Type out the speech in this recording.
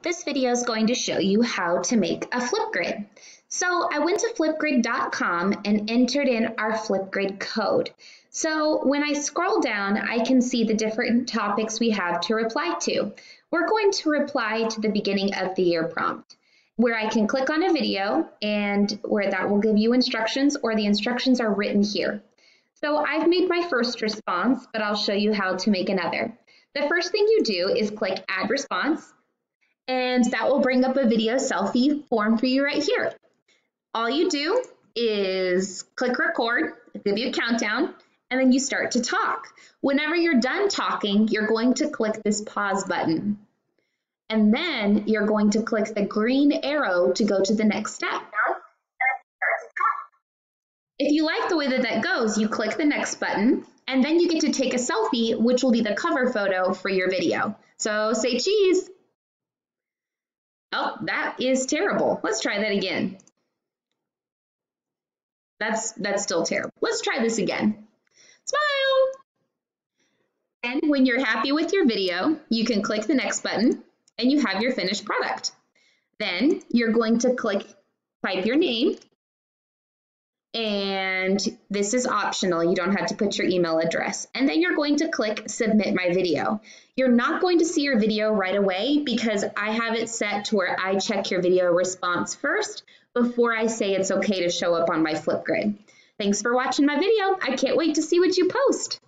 This video is going to show you how to make a Flipgrid. So I went to flipgrid.com and entered in our Flipgrid code. So when I scroll down, I can see the different topics we have to reply to. We're going to reply to the beginning of the year prompt where I can click on a video and where that will give you instructions or the instructions are written here. So I've made my first response, but I'll show you how to make another. The first thing you do is click add response and that will bring up a video selfie form for you right here. All you do is click record, give you a countdown, and then you start to talk. Whenever you're done talking, you're going to click this pause button. And then you're going to click the green arrow to go to the next step. If you like the way that that goes, you click the next button, and then you get to take a selfie, which will be the cover photo for your video. So say cheese. Oh, that is terrible. Let's try that again. That's, that's still terrible. Let's try this again. Smile. And when you're happy with your video, you can click the next button and you have your finished product. Then you're going to click type your name and this is optional. You don't have to put your email address. And then you're going to click submit my video. You're not going to see your video right away because I have it set to where I check your video response first before I say it's okay to show up on my Flipgrid. Thanks for watching my video. I can't wait to see what you post.